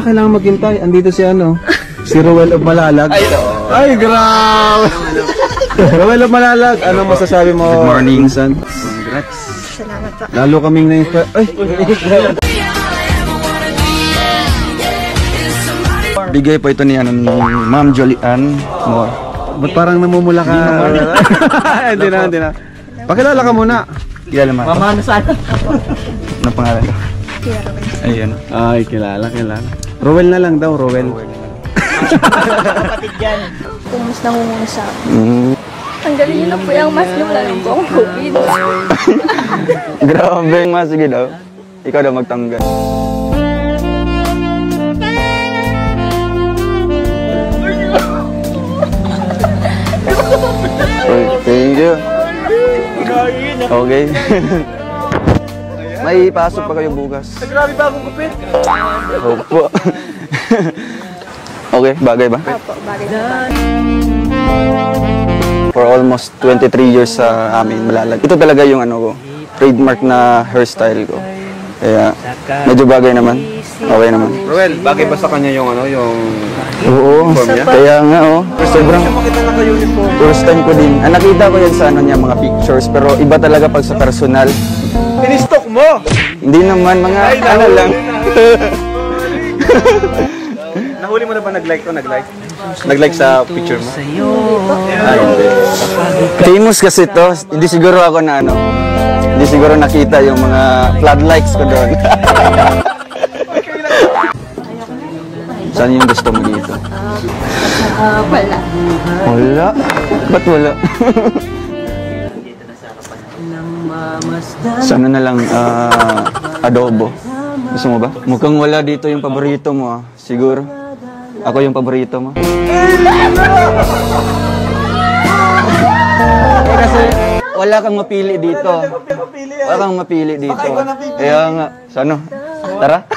na kailangan maghintay. Andito si ano, si Rowell of Malalag. Ay, Ay grabe. Rowell of Malalag, anong masasabi mo? Good morning. Insan? Congrats. Salamat po. Lalo kaming na-inspire. Ay, Bigay po ito ni, ano, ni Ma'am Jolian Moore. ba't parang namumula ka? Hindi na, hindi na. Pakilala ka muna. Kilala mo? Mama, ano saan? Anong pangalan? Kuya Robin. Ayun. Ay, kilala, kilala. Rowell na lang daw, Rowell. Pumus na muna sa akin. Mm. Tanggalin niyo na po yung lang po akong COVID. Grabe nga, sige daw. Ikaw daw magtanggal. Thank you. Okay. May pasok pa kayo bukas. Grabe ba akong kupit? Opo. okay, bagay ba? Opo, bagay na ba? For almost 23 years sa amin malalag. Ito talaga yung ano ko, trademark na hairstyle ko. Kaya medyo bagay naman. Okay naman. Rowell, bagay ba sa kanya yung ano, yung... Oo, kaya nga oh. Sobrang kayo uniform. first time ko din. Ah, nakita ko yan sa ano niya, mga pictures. Pero iba talaga pag sa personal. Pinistok mo! Hindi naman, mga ano lang. Nahuli mo na ba nag-like to? Nag-like? Nag-like sa picture mo? Ah, hindi. Famous kasi to. Hindi siguro ako na ano. Hindi siguro nakita yung mga flood likes ko doon. Saan yung gusto mo dito? Wala. Wala. Ba't wala? Sana na lang ah, adobo. Gusto mo ba? Mukhang wala dito yung paborito mo ah. Siguro. Ako yung paborito mo. Eh, kasi wala kang mapili dito. Wala kang mapili dito. Kaya nga, sana. Tara.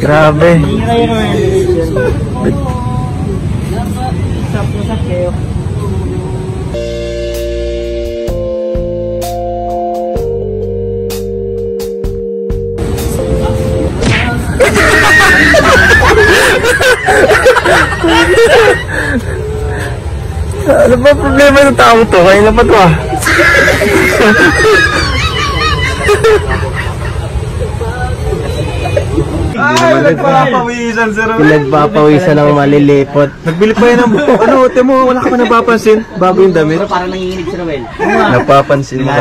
Grabe. Ano ba problema ng tao to? Kaya na pa to ah. Ay, nagpapawisan sir. Pinagpapawisan ng malilipot. Nagbili pa yan ng, ano, temo, wala ka pa napapansin bago yung damit. Parang nanginginig si Roel. Napapansin mo.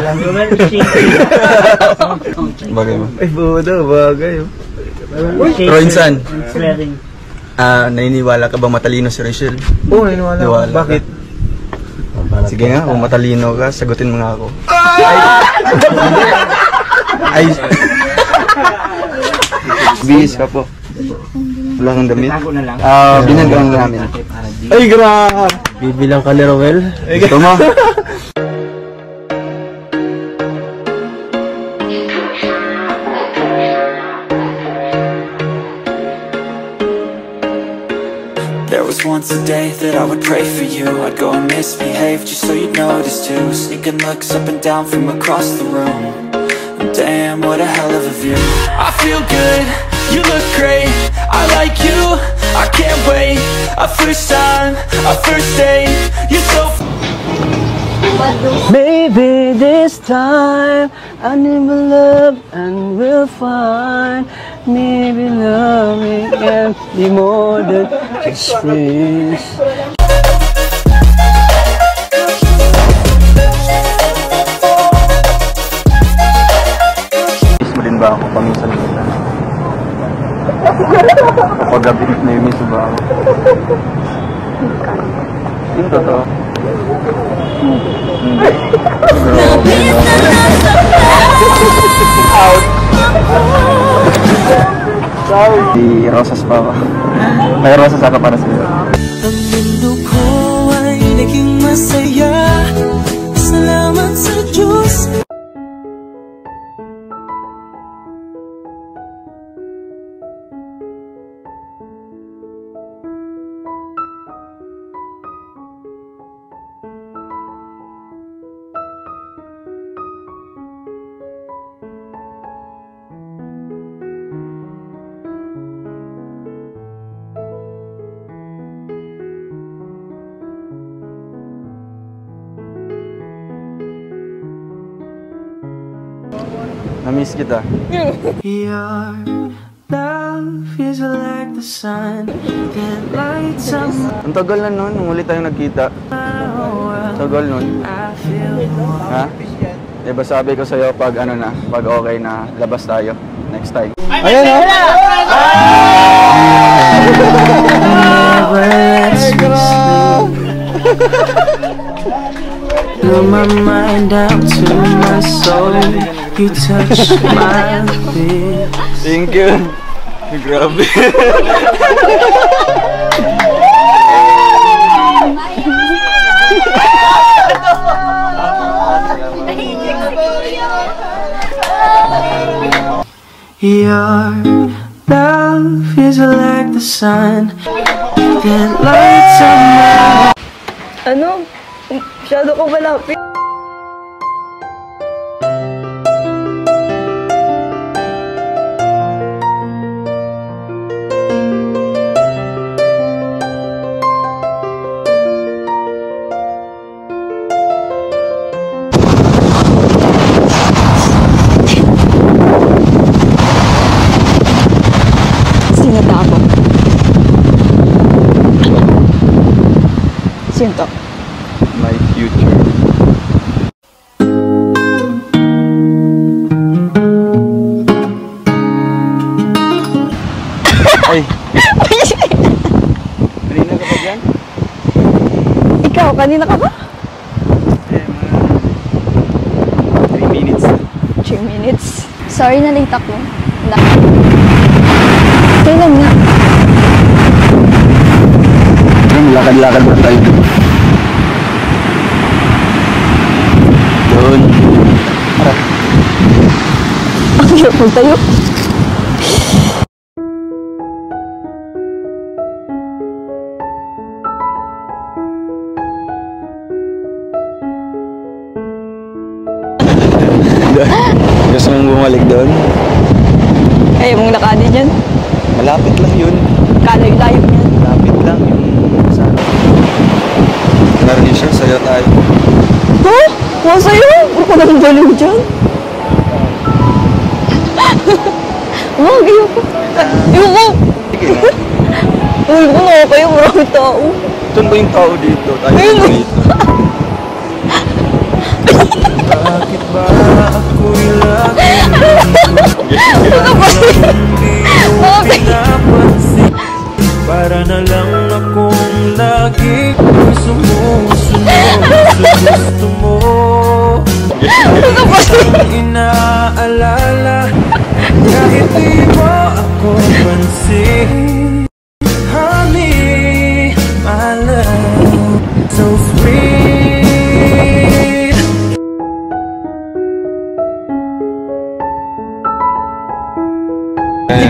Bagay mo. Ay, buda, bagay. oh. Roinsan, ah, naniniwala ka ba matalino si Rachel? Oo, oh, naniwala ako. Bakit? Sige nga, kung matalino ka, sagutin mo nga ako. Ay! Bihis ka po. Wala kang damit? Ah, binanggang namin. Ay, grabe. Bibilang ka ni Roel. Gusto mo? was once a day that I would pray for you. I'd go and misbehave just so you'd notice too. Sneaking looks up and down from across the room. Damn, what a hell of a view. I feel good, you look great. I like you, I can't wait. A first time, a first date. You're so Maybe this time I need never love and we'll find Maybe loving can be more than just friends Miss mo din ba ako paminsan-minsan? Kapag gabi na yung miss mo ba ako? Yung totoo. Hindi. Grabe naman. Si Rosas pa ako. May Rosas ako para sa'yo. Ang mundo ko ay naging masaya Na-miss kita. Your love is like the sun That lights up Ang tagal na nun, nung ulit tayong nagkita. Tagal nun. Ha? Diba sabi ko sa'yo pag ano na, pag okay na, labas tayo. Next time. Ayan o. sleep Through my mind down to my soul You touch my feet Thank you. Grabe. Your love is like the sun that lights up my Ano? Masyado ko malapit. Sinata ako. Sino to? My future. Ay! Kanina ka pa dyan? Ikaw, kanina ka ba? 3 minutes. 3 minutes. Sorry na late ako. Na. Kailan nga? Yung lakad-lakad ba tayo? Doon. Ang hirap magtayo. Gusto mong bumalik doon? Ayaw mong lakadin yan. Malapit lang yun. Kalayo-layo yan. Malapit lang yung sa... Narinig siya, sayo tayo. Ha? Huwag sa'yo. Huwag ko nang baliw dyan. Wag, ayoko. Ayoko. Sige na. Uy, ko na kayo. Marami tao. Saan ba yung tao dito? Tayo Ayun. dito. Bakit ba ako'y lagi Bakit? Napansin Para na lang akong lagi sumusunod sa gusto mo. Ang inaalala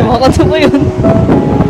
Hindi mo makatuwa yun. Wala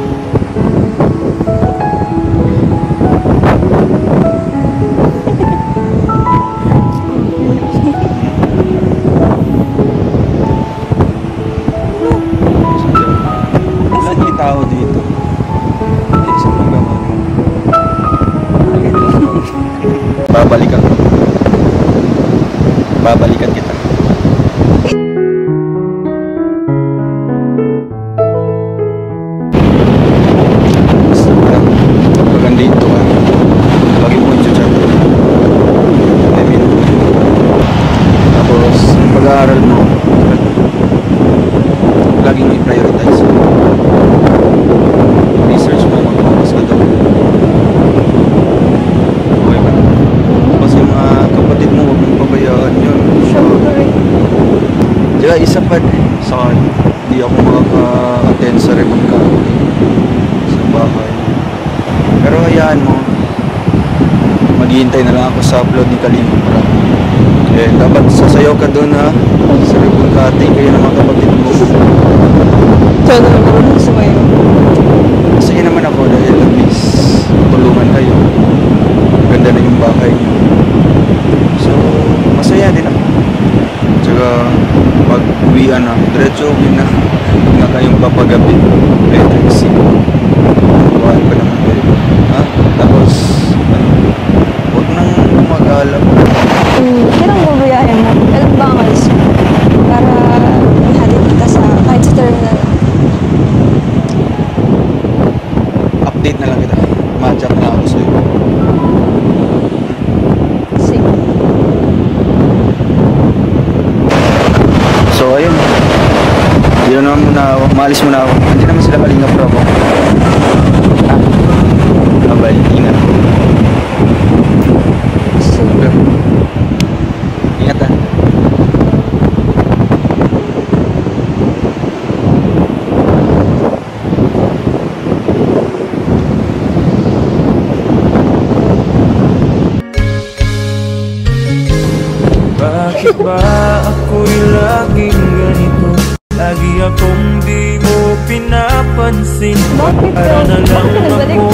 pag-aaral mo laging i-prioritize research mo mag-focus ka doon okay ba? tapos yung mga kapatid mo huwag mong pabayaan yun. Siya diba isa pa sa hindi ako makaka-attend sa remote ka. Sa bahay. Pero hayaan mo. Maghihintay na lang ako sa upload ni Kalimang Parang eh, dapat sasayaw ka doon ha. Sa ribbon cutting, kayo ng mga kapatid mo. Sana naman marunong sumayo. Masaya naman ako dahil at least tulungan kayo. Ganda na yung bahay niyo. So, masaya din ako. Tsaka, pag uwian na, diretso uwi na. Huwag na kayong papagabi. Electric sea. Buwan pa naman kayo. Ha? Tapos, ano, huwag nang mag-alap. Hmm, kailan mo biyahe mo? Kailan ba ang alis mo? Para ihatid kita sa kahit sa terminal. Update na lang kita. Ma-chat na ako sa'yo. Sige. So, ayun. Yun naman muna ako. Maalis muna ako. Bakit ba ako'y laging ganito? Lagi akong di mo pinapansin. Para na lang laging